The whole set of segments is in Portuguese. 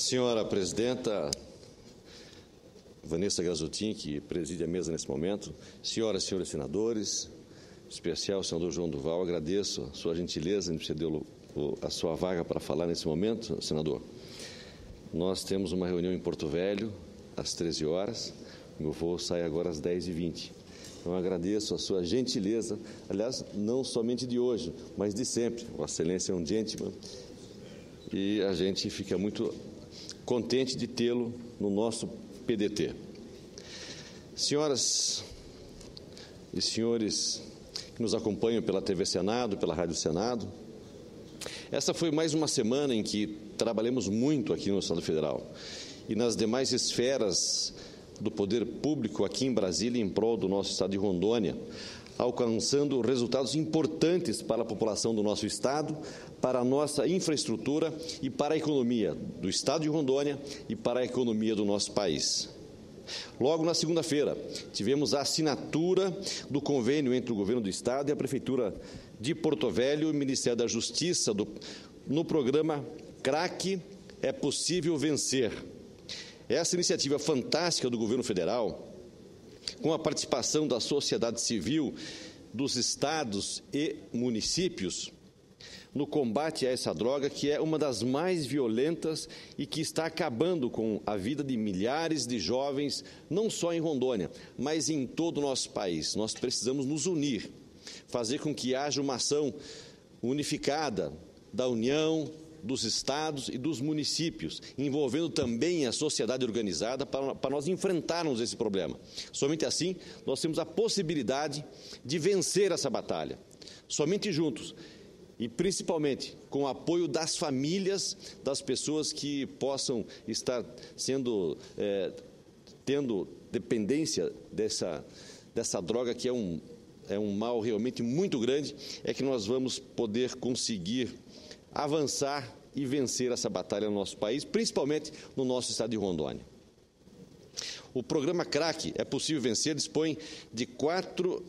Senhora Presidenta, Vanessa Gazotin, que preside a mesa nesse momento, senhoras e senhores senadores, em especial senador João Duval, agradeço a sua gentileza em ceder a sua vaga para falar nesse momento, senador. Nós temos uma reunião em Porto Velho, às 13 horas, meu voo sai agora às 10h20. Então, agradeço a sua gentileza, aliás, não somente de hoje, mas de sempre. Vossa Excelência é um gentleman e a gente fica muito contente de tê-lo no nosso PDT. Senhoras e senhores que nos acompanham pela TV Senado, pela Rádio Senado, essa foi mais uma semana em que trabalhamos muito aqui no Estado Federal e nas demais esferas do poder público aqui em Brasília em prol do nosso estado de Rondônia, alcançando resultados importantes para a população do nosso estado, para a nossa infraestrutura e para a economia do estado de Rondônia e para a economia do nosso país. Logo na segunda-feira, tivemos a assinatura do convênio entre o governo do estado e a prefeitura de Porto Velho e o Ministério da Justiça do, no programa CRAC é possível vencer. Essa iniciativa fantástica do governo federal, com a participação da sociedade civil, dos estados e municípios, no combate a essa droga, que é uma das mais violentas e que está acabando com a vida de milhares de jovens, não só em Rondônia, mas em todo o nosso país. Nós precisamos nos unir, fazer com que haja uma ação unificada da União, dos estados e dos municípios, envolvendo também a sociedade organizada para, para, nós enfrentarmos esse problema. Somente assim nós temos a possibilidade de vencer essa batalha. Somente juntos e principalmente com o apoio das famílias das pessoas que possam estar sendo é, tendo dependência dessa, dessa droga que é um, é um mal realmente muito grande, é que nós vamos poder conseguir avançar e vencer essa batalha no nosso país, principalmente no nosso estado de Rondônia. O programa CRAC é possível vencer, dispõe de quatro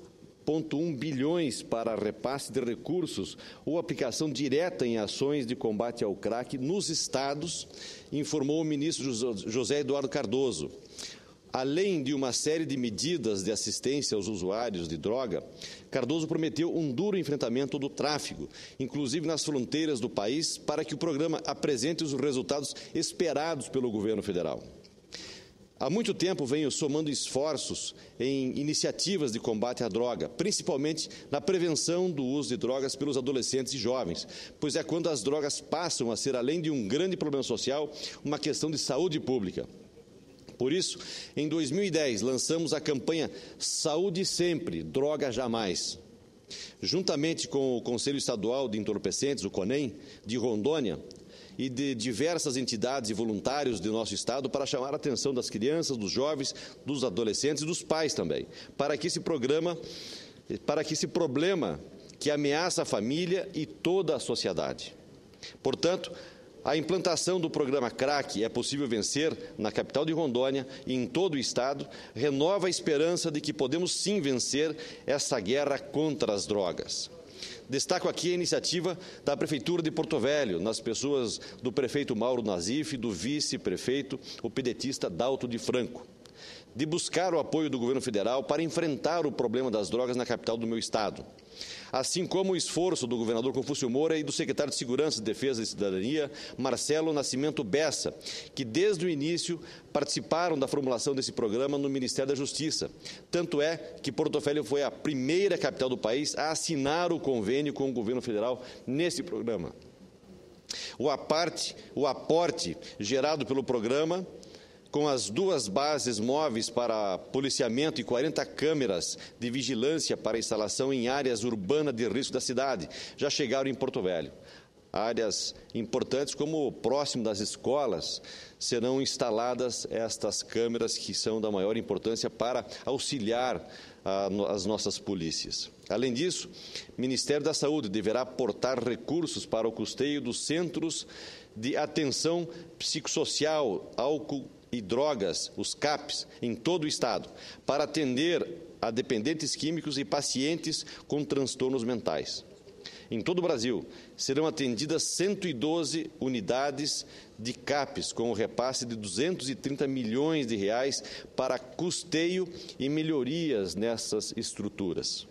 1,1 bilhões para repasse de recursos ou aplicação direta em ações de combate ao crack nos estados, informou o ministro José Eduardo Cardoso. Além de uma série de medidas de assistência aos usuários de droga, Cardoso prometeu um duro enfrentamento do tráfico, inclusive nas fronteiras do país, para que o programa apresente os resultados esperados pelo governo federal. Há muito tempo venho somando esforços em iniciativas de combate à droga, principalmente na prevenção do uso de drogas pelos adolescentes e jovens, pois é quando as drogas passam a ser, além de um grande problema social, uma questão de saúde pública. Por isso, em 2010, lançamos a campanha Saúde Sempre, Droga Jamais. Juntamente com o Conselho Estadual de Entorpecentes, o CONEM, de Rondônia, e de diversas entidades e voluntários de nosso Estado para chamar a atenção das crianças, dos jovens, dos adolescentes e dos pais também, para que esse programa, para que esse problema que ameaça a família e toda a sociedade. Portanto, a implantação do programa CRAC é possível vencer na capital de Rondônia e em todo o estado, renova a esperança de que podemos sim vencer essa guerra contra as drogas. Destaco aqui a iniciativa da Prefeitura de Porto Velho, nas pessoas do prefeito Mauro Nazif e do vice-prefeito, o pedetista Dalto de Franco, de buscar o apoio do governo federal para enfrentar o problema das drogas na capital do meu estado assim como o esforço do governador Confúcio Moura e do secretário de Segurança Defesa e Cidadania, Marcelo Nascimento Bessa, que desde o início participaram da formulação desse programa no Ministério da Justiça. Tanto é que Porto Velho foi a primeira capital do país a assinar o convênio com o governo federal nesse programa. O, o aporte gerado pelo programa com as duas bases móveis para policiamento e 40 câmeras de vigilância para instalação em áreas urbanas de risco da cidade, já chegaram em Porto Velho. Áreas importantes, como próximo das escolas, serão instaladas estas câmeras que são da maior importância para auxiliar a, as nossas polícias. Além disso, o Ministério da Saúde deverá aportar recursos para o custeio dos centros de atenção psicossocial, álcool e drogas, os CAPs, em todo o Estado, para atender a dependentes químicos e pacientes com transtornos mentais. Em todo o Brasil, serão atendidas 112 unidades de CAPES, com o repasse de 230 milhões de reais para custeio e melhorias nessas estruturas.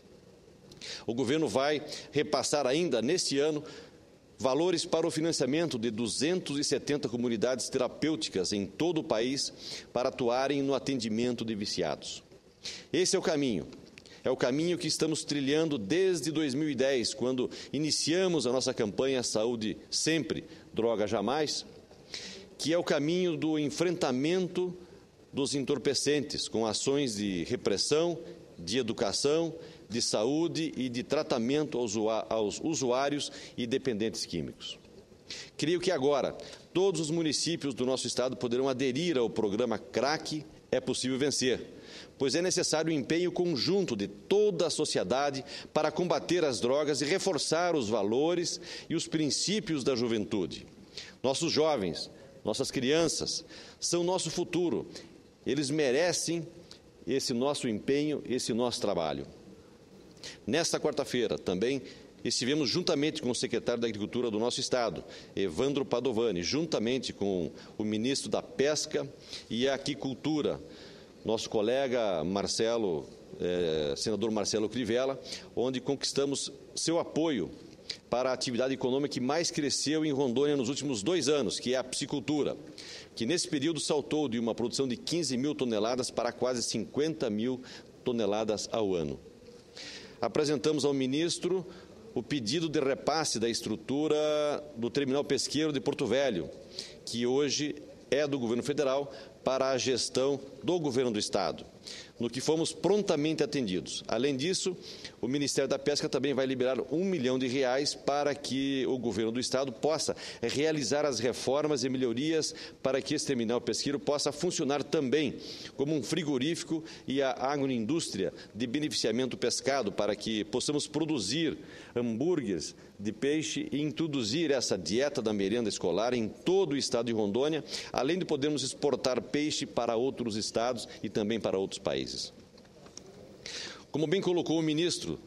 O governo vai repassar ainda neste ano valores para o financiamento de 270 comunidades terapêuticas em todo o país para atuarem no atendimento de viciados. Esse é o caminho. É o caminho que estamos trilhando desde 2010, quando iniciamos a nossa campanha Saúde Sempre, Droga Jamais, que é o caminho do enfrentamento dos entorpecentes, com ações de repressão, de educação de saúde e de tratamento aos usuários e dependentes químicos. Creio que agora todos os municípios do nosso estado poderão aderir ao programa CRAC É Possível Vencer, pois é necessário o empenho conjunto de toda a sociedade para combater as drogas e reforçar os valores e os princípios da juventude. Nossos jovens, nossas crianças, são nosso futuro. Eles merecem esse nosso empenho, esse nosso trabalho. Nesta quarta-feira, também estivemos juntamente com o secretário da Agricultura do nosso Estado, Evandro Padovani, juntamente com o ministro da Pesca e Aquicultura, nosso colega Marcelo, eh, senador Marcelo Crivella, onde conquistamos seu apoio para a atividade econômica que mais cresceu em Rondônia nos últimos dois anos, que é a piscicultura, que nesse período saltou de uma produção de 15 mil toneladas para quase 50 mil toneladas ao ano apresentamos ao ministro o pedido de repasse da estrutura do terminal pesqueiro de Porto Velho, que hoje é do governo federal, para a gestão do governo do Estado, no que fomos prontamente atendidos. Além disso, o Ministério da Pesca também vai liberar um milhão de reais para que o governo do Estado possa realizar as reformas e melhorias para que esse terminal pesqueiro possa funcionar também como um frigorífico e a agroindústria de beneficiamento pescado, para que possamos produzir hambúrgueres de peixe e introduzir essa dieta da merenda escolar em todo o estado de Rondônia, além de podermos exportar peixe para outros estados e também para outros países. Como bem colocou o ministro,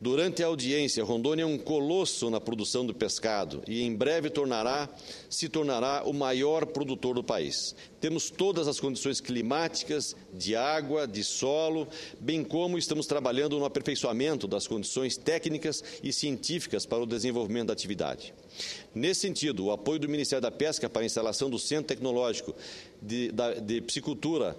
Durante a audiência, Rondônia é um colosso na produção do pescado e em breve tornará, se tornará o maior produtor do país. Temos todas as condições climáticas, de água, de solo, bem como estamos trabalhando no aperfeiçoamento das condições técnicas e científicas para o desenvolvimento da atividade. Nesse sentido, o apoio do Ministério da Pesca para a instalação do Centro Tecnológico de, de Piscicultura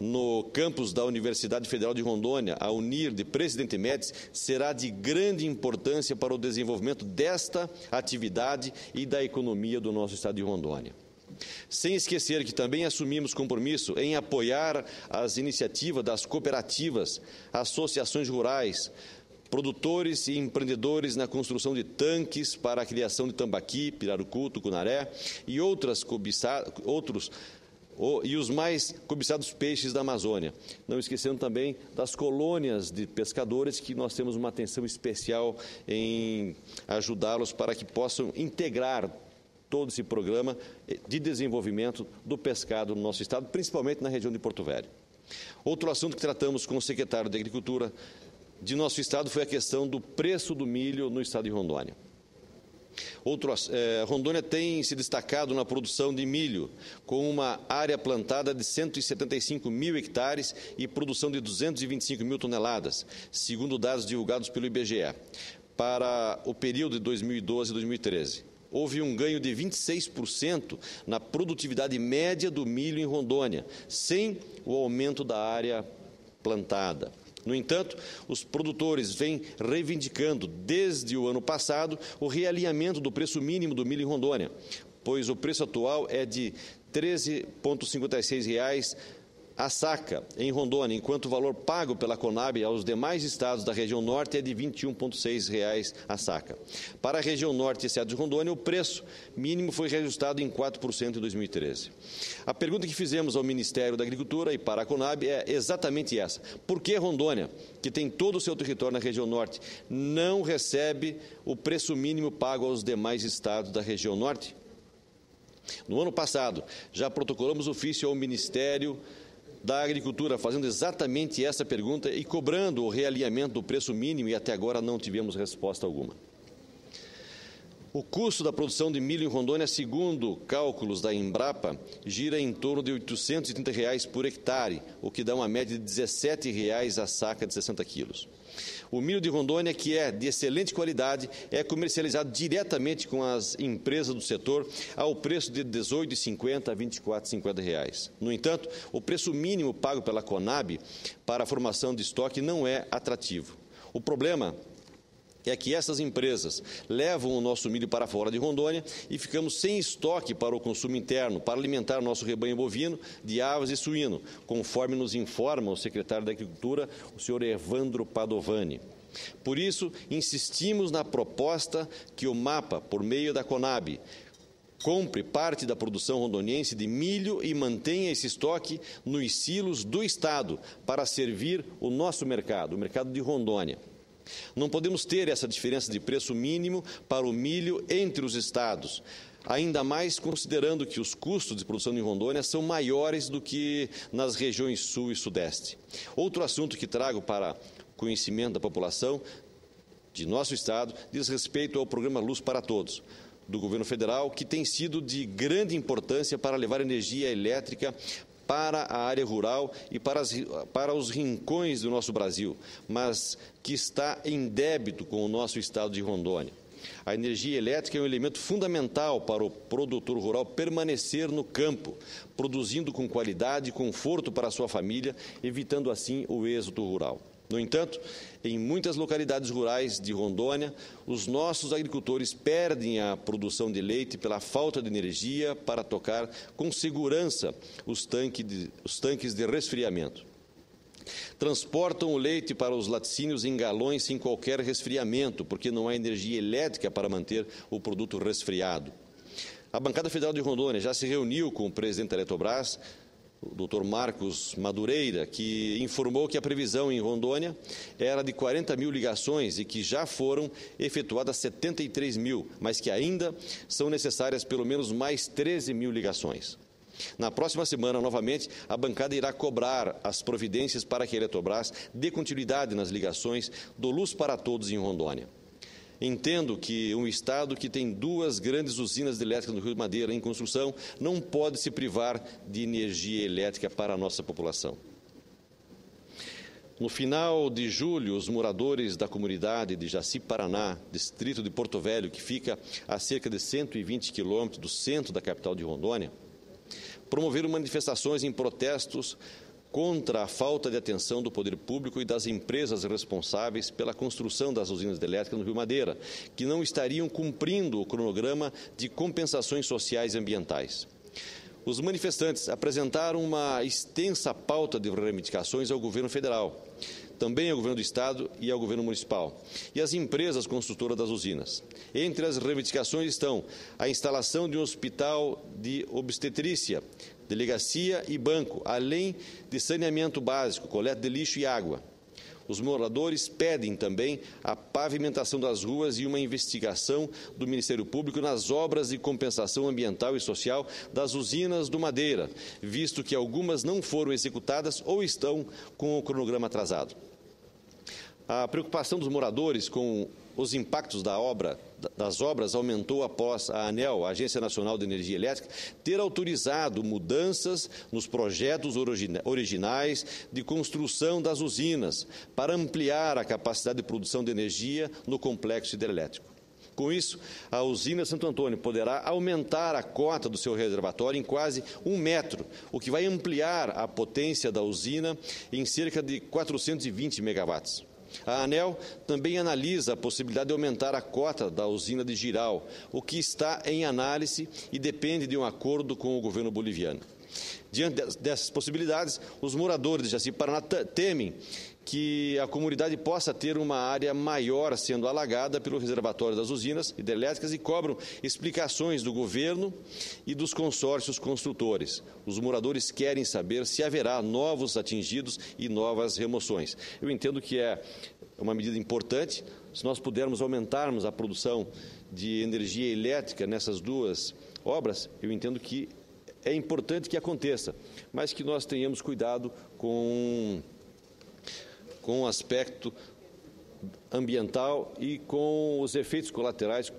no campus da Universidade Federal de Rondônia, a Unir de Presidente Médici, será de grande importância para o desenvolvimento desta atividade e da economia do nosso estado de Rondônia. Sem esquecer que também assumimos compromisso em apoiar as iniciativas das cooperativas, associações rurais, produtores e empreendedores na construção de tanques para a criação de tambaqui, pirarucu, tucunaré e outras outros e os mais cobiçados peixes da Amazônia. Não esquecendo também das colônias de pescadores, que nós temos uma atenção especial em ajudá-los para que possam integrar todo esse programa de desenvolvimento do pescado no nosso estado, principalmente na região de Porto Velho. Outro assunto que tratamos com o secretário de Agricultura de nosso estado foi a questão do preço do milho no estado de Rondônia. Outro, é, Rondônia tem se destacado na produção de milho, com uma área plantada de 175 mil hectares e produção de 225 mil toneladas, segundo dados divulgados pelo IBGE, para o período de 2012 e 2013. Houve um ganho de 26% na produtividade média do milho em Rondônia, sem o aumento da área plantada. No entanto, os produtores vêm reivindicando desde o ano passado o realinhamento do preço mínimo do milho em Rondônia, pois o preço atual é de R$ 13,56 a saca em Rondônia, enquanto o valor pago pela Conab aos demais estados da região norte é de R$ 21,6 a saca. Para a região norte e estado de Rondônia, o preço mínimo foi reajustado em 4% em 2013. A pergunta que fizemos ao Ministério da Agricultura e para a Conab é exatamente essa. Por que Rondônia, que tem todo o seu território na região norte, não recebe o preço mínimo pago aos demais estados da região norte? No ano passado, já protocolamos ofício ao Ministério da Agricultura fazendo exatamente essa pergunta e cobrando o realinhamento do preço mínimo e até agora não tivemos resposta alguma. O custo da produção de milho em Rondônia, segundo cálculos da Embrapa, gira em torno de 830 reais por hectare, o que dá uma média de 17 reais a saca de 60 quilos. O milho de Rondônia, que é de excelente qualidade, é comercializado diretamente com as empresas do setor ao preço de R$ 18,50 a 24,50 reais. No entanto, o preço mínimo pago pela Conab para a formação de estoque não é atrativo. O problema é que essas empresas levam o nosso milho para fora de Rondônia e ficamos sem estoque para o consumo interno, para alimentar nosso rebanho bovino de aves e suíno, conforme nos informa o secretário da Agricultura, o senhor Evandro Padovani. Por isso, insistimos na proposta que o MAPA, por meio da Conab, compre parte da produção rondoniense de milho e mantenha esse estoque nos silos do Estado para servir o nosso mercado, o mercado de Rondônia. Não podemos ter essa diferença de preço mínimo para o milho entre os estados, ainda mais considerando que os custos de produção em Rondônia são maiores do que nas regiões sul e sudeste. Outro assunto que trago para conhecimento da população de nosso estado diz respeito ao programa Luz para Todos do governo federal, que tem sido de grande importância para levar energia elétrica para a área rural e para, as, para os rincões do nosso Brasil, mas que está em débito com o nosso estado de Rondônia. A energia elétrica é um elemento fundamental para o produtor rural permanecer no campo, produzindo com qualidade e conforto para a sua família, evitando assim o êxodo rural. No entanto, em muitas localidades rurais de Rondônia, os nossos agricultores perdem a produção de leite pela falta de energia para tocar com segurança os, tanque de, os tanques de resfriamento. Transportam o leite para os laticínios em galões sem qualquer resfriamento, porque não há energia elétrica para manter o produto resfriado. A bancada federal de Rondônia já se reuniu com o presidente da Eletrobras o doutor Marcos Madureira, que informou que a previsão em Rondônia era de 40 mil ligações e que já foram efetuadas 73 mil, mas que ainda são necessárias pelo menos mais 13 mil ligações. Na próxima semana, novamente, a bancada irá cobrar as providências para que a Eletrobras dê continuidade nas ligações do Luz para Todos em Rondônia. Entendo que um Estado que tem duas grandes usinas de elétrica no Rio de Madeira em construção não pode se privar de energia elétrica para a nossa população. No final de julho, os moradores da comunidade de Jaci Paraná, distrito de Porto Velho, que fica a cerca de 120 quilômetros do centro da capital de Rondônia, promoveram manifestações em protestos contra a falta de atenção do poder público e das empresas responsáveis pela construção das usinas de elétrica no Rio Madeira, que não estariam cumprindo o cronograma de compensações sociais e ambientais. Os manifestantes apresentaram uma extensa pauta de reivindicações ao governo federal, também ao governo do Estado e ao governo municipal, e às empresas construtoras das usinas. Entre as reivindicações estão a instalação de um hospital de obstetrícia, delegacia e banco, além de saneamento básico, coleta de lixo e água. Os moradores pedem também a pavimentação das ruas e uma investigação do Ministério Público nas obras de compensação ambiental e social das usinas do Madeira, visto que algumas não foram executadas ou estão com o cronograma atrasado. A preocupação dos moradores com os impactos da obra, das obras aumentou após a ANEL, a Agência Nacional de Energia Elétrica, ter autorizado mudanças nos projetos originais de construção das usinas para ampliar a capacidade de produção de energia no complexo hidrelétrico. Com isso, a usina Santo Antônio poderá aumentar a cota do seu reservatório em quase um metro, o que vai ampliar a potência da usina em cerca de 420 megawatts. A ANEL também analisa a possibilidade de aumentar a cota da usina de Giral, o que está em análise e depende de um acordo com o governo boliviano. Diante dessas possibilidades, os moradores de Jaci Paraná temem que a comunidade possa ter uma área maior sendo alagada pelo reservatório das usinas hidrelétricas e cobram explicações do governo e dos consórcios construtores. Os moradores querem saber se haverá novos atingidos e novas remoções. Eu entendo que é uma medida importante. Se nós pudermos aumentarmos a produção de energia elétrica nessas duas obras, eu entendo que é importante que aconteça, mas que nós tenhamos cuidado com, com o aspecto ambiental e com os efeitos colaterais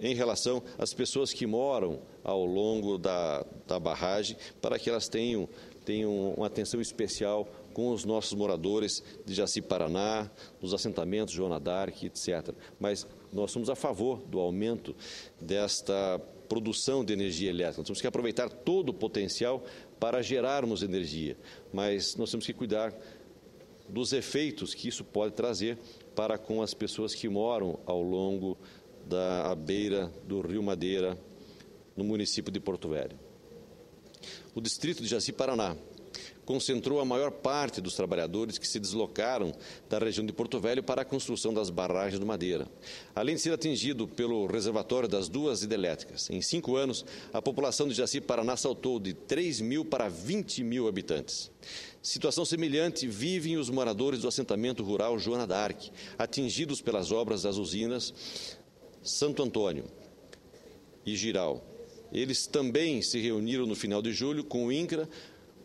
em relação às pessoas que moram ao longo da, da barragem, para que elas tenham, tenham uma atenção especial com os nossos moradores de Jaci Paraná, nos assentamentos Joana Dark, etc. Mas nós somos a favor do aumento desta produção de energia elétrica. Nós temos que aproveitar todo o potencial para gerarmos energia, mas nós temos que cuidar dos efeitos que isso pode trazer para com as pessoas que moram ao longo da beira do Rio Madeira, no município de Porto Velho. O distrito de Jaci Paraná concentrou a maior parte dos trabalhadores que se deslocaram da região de Porto Velho para a construção das barragens do Madeira, além de ser atingido pelo reservatório das duas hidrelétricas. Em cinco anos, a população de Jaci Paraná saltou de 3 mil para 20 mil habitantes. Situação semelhante vivem os moradores do assentamento rural Joana d'Arc, atingidos pelas obras das usinas Santo Antônio e Giral. Eles também se reuniram no final de julho com o INCRA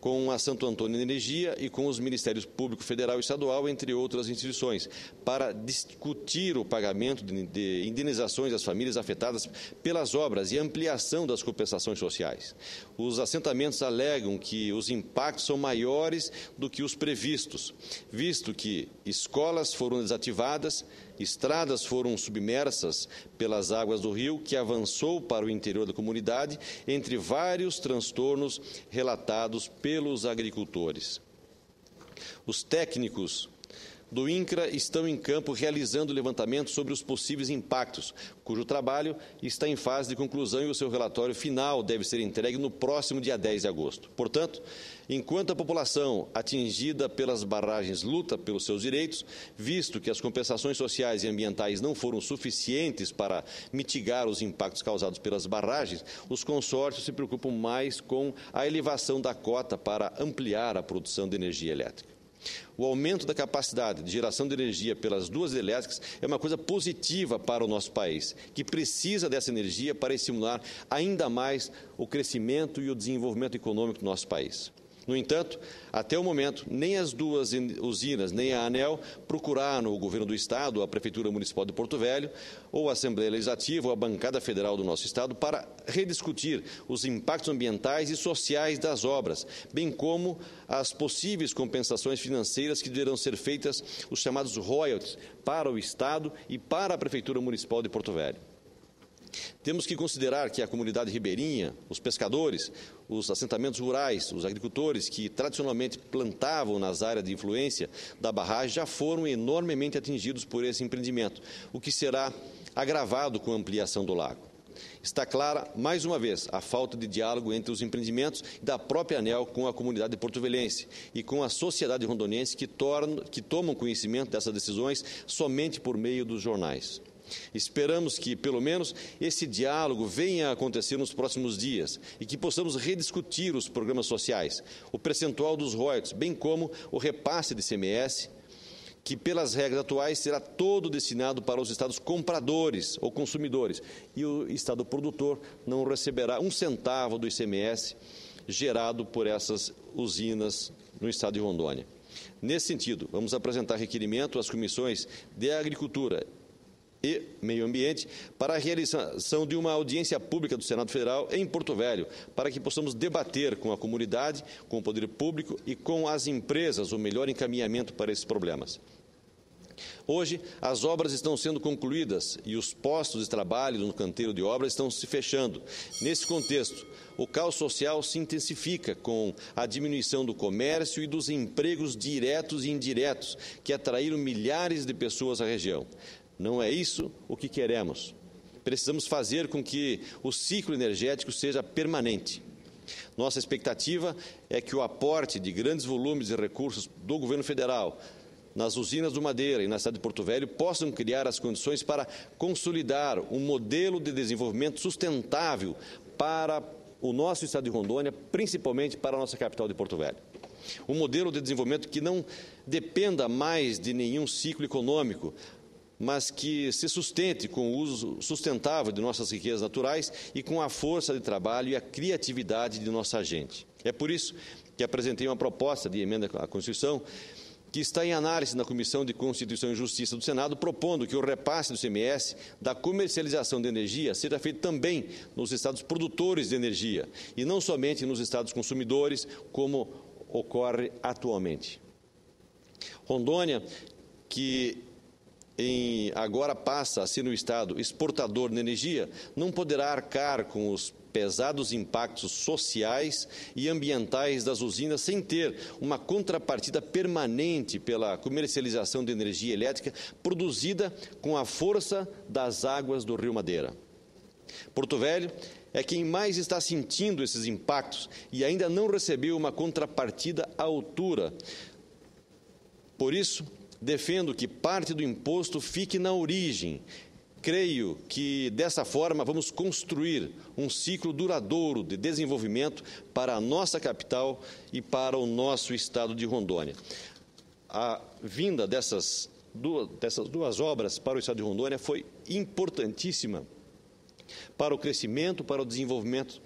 com a Santo Antônio Energia e com os Ministérios Público Federal e Estadual, entre outras instituições, para discutir o pagamento de indenizações às famílias afetadas pelas obras e ampliação das compensações sociais. Os assentamentos alegam que os impactos são maiores do que os previstos, visto que escolas foram desativadas, Estradas foram submersas pelas águas do rio, que avançou para o interior da comunidade, entre vários transtornos relatados pelos agricultores. Os técnicos do INCRA estão em campo realizando levantamento sobre os possíveis impactos, cujo trabalho está em fase de conclusão e o seu relatório final deve ser entregue no próximo dia 10 de agosto. Portanto, enquanto a população atingida pelas barragens luta pelos seus direitos, visto que as compensações sociais e ambientais não foram suficientes para mitigar os impactos causados pelas barragens, os consórcios se preocupam mais com a elevação da cota para ampliar a produção de energia elétrica. O aumento da capacidade de geração de energia pelas duas elétricas é uma coisa positiva para o nosso país, que precisa dessa energia para estimular ainda mais o crescimento e o desenvolvimento econômico do nosso país. No entanto, até o momento, nem as duas usinas, nem a ANEL procuraram o governo do Estado, a Prefeitura Municipal de Porto Velho, ou a Assembleia Legislativa, ou a bancada federal do nosso Estado, para rediscutir os impactos ambientais e sociais das obras, bem como as possíveis compensações financeiras que deverão ser feitas, os chamados royalties, para o Estado e para a Prefeitura Municipal de Porto Velho. Temos que considerar que a comunidade ribeirinha, os pescadores, os assentamentos rurais, os agricultores que tradicionalmente plantavam nas áreas de influência da barragem já foram enormemente atingidos por esse empreendimento, o que será agravado com a ampliação do lago. Está clara, mais uma vez, a falta de diálogo entre os empreendimentos da própria ANEL com a comunidade porto-velense e com a sociedade rondonense que, tornam, que tomam conhecimento dessas decisões somente por meio dos jornais. Esperamos que, pelo menos, esse diálogo venha a acontecer nos próximos dias e que possamos rediscutir os programas sociais, o percentual dos royalties, bem como o repasse de CMS, que, pelas regras atuais, será todo destinado para os estados compradores ou consumidores, e o estado produtor não receberá um centavo do ICMS gerado por essas usinas no estado de Rondônia. Nesse sentido, vamos apresentar requerimento às comissões de Agricultura e Meio Ambiente para a realização de uma audiência pública do Senado Federal em Porto Velho, para que possamos debater com a comunidade, com o poder público e com as empresas o melhor encaminhamento para esses problemas. Hoje, as obras estão sendo concluídas e os postos de trabalho no canteiro de obras estão se fechando. Nesse contexto, o caos social se intensifica com a diminuição do comércio e dos empregos diretos e indiretos, que atraíram milhares de pessoas à região. Não é isso o que queremos. Precisamos fazer com que o ciclo energético seja permanente. Nossa expectativa é que o aporte de grandes volumes de recursos do governo federal nas usinas do Madeira e na cidade de Porto Velho possam criar as condições para consolidar um modelo de desenvolvimento sustentável para o nosso estado de Rondônia, principalmente para a nossa capital de Porto Velho. Um modelo de desenvolvimento que não dependa mais de nenhum ciclo econômico, mas que se sustente com o uso sustentável de nossas riquezas naturais e com a força de trabalho e a criatividade de nossa gente. É por isso que apresentei uma proposta de emenda à Constituição que está em análise na Comissão de Constituição e Justiça do Senado, propondo que o repasse do CMS da comercialização de energia seja feito também nos estados produtores de energia e não somente nos estados consumidores, como ocorre atualmente. Rondônia, que em, agora passa a ser no Estado exportador de energia, não poderá arcar com os pesados impactos sociais e ambientais das usinas sem ter uma contrapartida permanente pela comercialização de energia elétrica produzida com a força das águas do Rio Madeira. Porto Velho é quem mais está sentindo esses impactos e ainda não recebeu uma contrapartida à altura. Por isso, defendo que parte do imposto fique na origem. Creio que dessa forma vamos construir um ciclo duradouro de desenvolvimento para a nossa capital e para o nosso estado de Rondônia. A vinda dessas duas, dessas duas obras para o estado de Rondônia foi importantíssima para o crescimento, para o desenvolvimento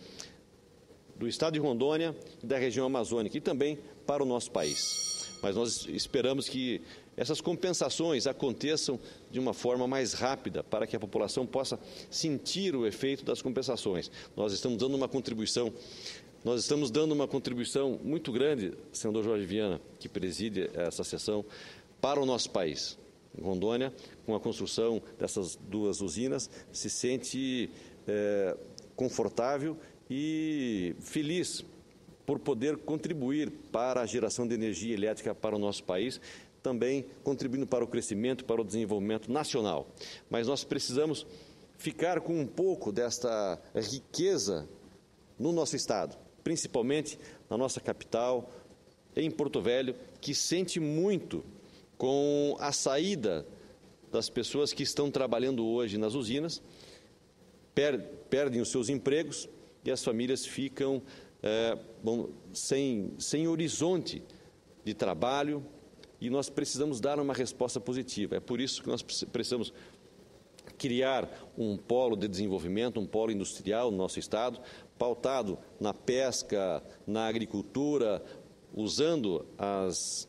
do estado de Rondônia e da região amazônica e também para o nosso país. Mas nós esperamos que essas compensações aconteçam de uma forma mais rápida, para que a população possa sentir o efeito das compensações. Nós estamos dando uma contribuição, nós estamos dando uma contribuição muito grande, senador Jorge Viana, que preside essa sessão, para o nosso país. Rondônia, com a construção dessas duas usinas, se sente é, confortável e feliz por poder contribuir para a geração de energia elétrica para o nosso país, também contribuindo para o crescimento, para o desenvolvimento nacional. Mas nós precisamos ficar com um pouco desta riqueza no nosso estado, principalmente na nossa capital, em Porto Velho, que sente muito com a saída das pessoas que estão trabalhando hoje nas usinas, per perdem os seus empregos e as famílias ficam é, bom, sem, sem horizonte de trabalho, e nós precisamos dar uma resposta positiva. É por isso que nós precisamos criar um polo de desenvolvimento, um polo industrial no nosso estado, pautado na pesca, na agricultura, usando as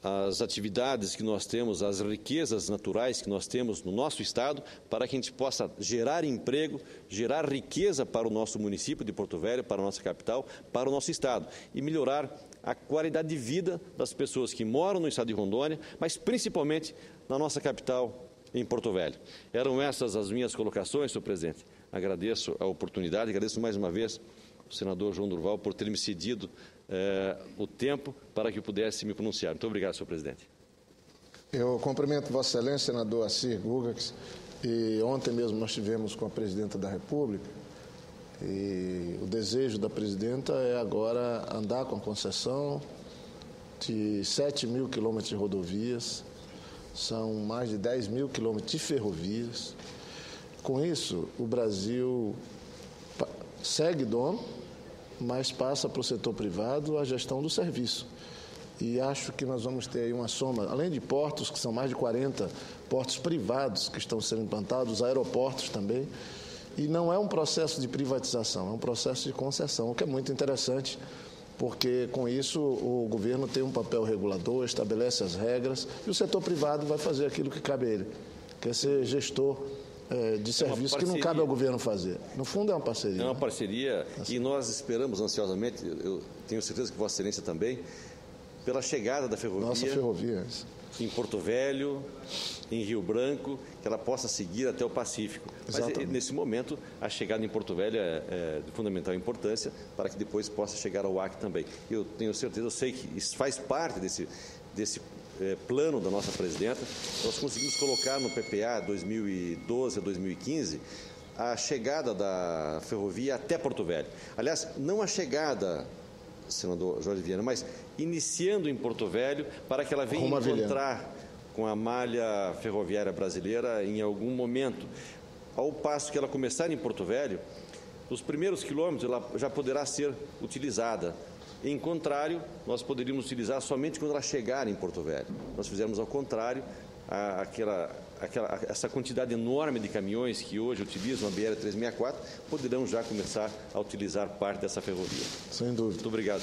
as atividades que nós temos, as riquezas naturais que nós temos no nosso estado, para que a gente possa gerar emprego, gerar riqueza para o nosso município de Porto Velho, para a nossa capital, para o nosso estado e melhorar a qualidade de vida das pessoas que moram no estado de Rondônia, mas principalmente na nossa capital, em Porto Velho. Eram essas as minhas colocações, senhor presidente. Agradeço a oportunidade, agradeço mais uma vez o senador João Durval por ter me cedido eh, o tempo para que eu pudesse me pronunciar. Muito obrigado, senhor presidente. Eu cumprimento Vossa Excelência, senador Assir Gugax, e ontem mesmo nós tivemos com a presidenta da República e o desejo da presidenta é agora andar com a concessão de 7 mil quilômetros de rodovias, são mais de 10 mil quilômetros de ferrovias. Com isso, o Brasil segue dono, mas passa para o setor privado a gestão do serviço. E acho que nós vamos ter aí uma soma, além de portos, que são mais de 40 portos privados que estão sendo implantados, aeroportos também, e não é um processo de privatização, é um processo de concessão, o que é muito interessante, porque com isso o governo tem um papel regulador, estabelece as regras e o setor privado vai fazer aquilo que cabe a ele, que é ser gestor é, de é serviço que não cabe ao governo fazer. No fundo é uma parceria. É uma né? parceria assim. e nós esperamos ansiosamente, eu tenho certeza que Vossa Excelência também, pela chegada da ferrovia. Nossa ferrovia. Em Porto Velho, em Rio Branco, que ela possa seguir até o Pacífico. Exatamente. Mas, nesse momento, a chegada em Porto Velho é, é, de fundamental importância para que depois possa chegar ao Acre também. Eu tenho certeza, eu sei que isso faz parte desse, desse é, plano da nossa presidenta. Nós conseguimos colocar no PPA 2012 a 2015 a chegada da ferrovia até Porto Velho. Aliás, não a chegada, senador Jorge Viana, mas iniciando em Porto Velho para que ela venha encontrar com a malha ferroviária brasileira em algum momento. Ao passo que ela começar em Porto Velho, os primeiros quilômetros ela já poderá ser utilizada. Em contrário, nós poderíamos utilizar somente quando ela chegar em Porto Velho. Nós fizemos ao contrário, a, aquela, aquela, essa quantidade enorme de caminhões que hoje utilizam a BR-364 poderão já começar a utilizar parte dessa ferrovia. Sem dúvida. Muito obrigado.